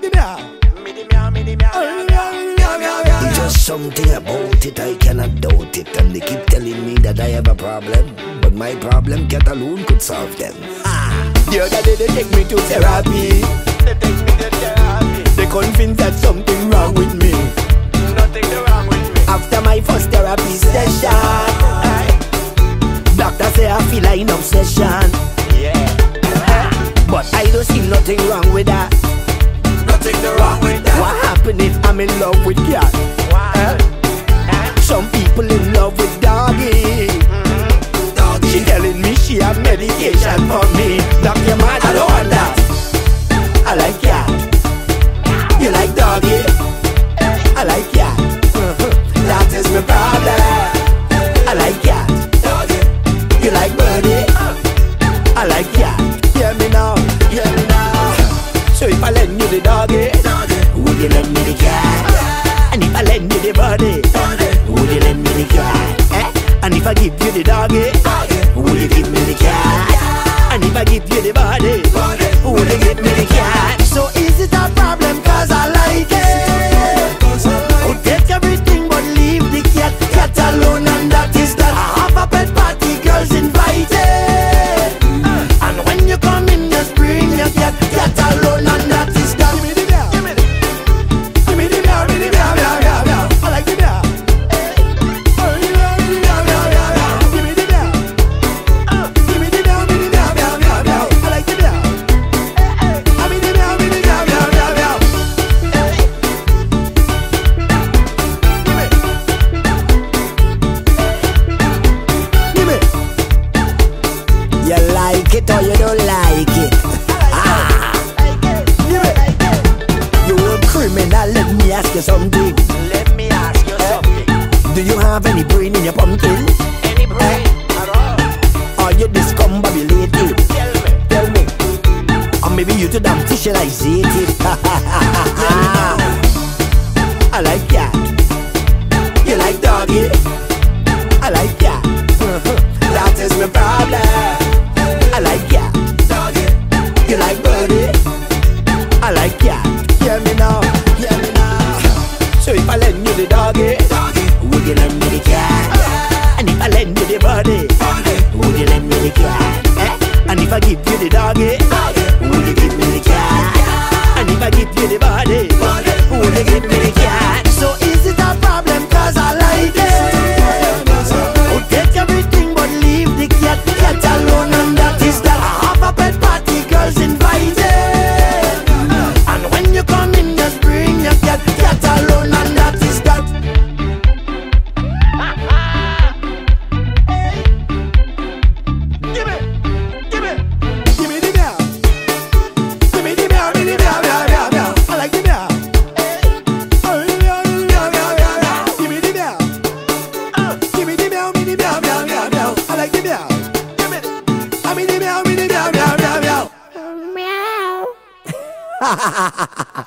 the meow. Me the meow, me the meow, meow, meow, meow, meow. It's just something about it, I cannot doubt it. And they keep telling me that I have a problem. But my problem, cat alone could solve them. Ah. The other day they take me to therapy. They take me to therapy. They convinced that something wrong with me. Nothing wrong with me. After my first therapy session, doctor say I feel like an obsession. But I don't see nothing wrong with that. Nothing wrong with that. What happen if I'm in love with body, would me the cat? So is it a problem it or you don't like it Ah, you a criminal, let me ask you something Let me ask you something. Do you have any brain in your pumpkin? Any brain at all? Or you discombobulated? Tell me. Tell me Or maybe you too damn visualizated I like that You like doggy? I like that That is my I like that Hear me now, hear me now So if I lend you the doggy Would you lend me the cat? And if I lend you the body Would you lend me the cat? Eh? And if I give you the doggy Would the, I mean the meow, me the meow,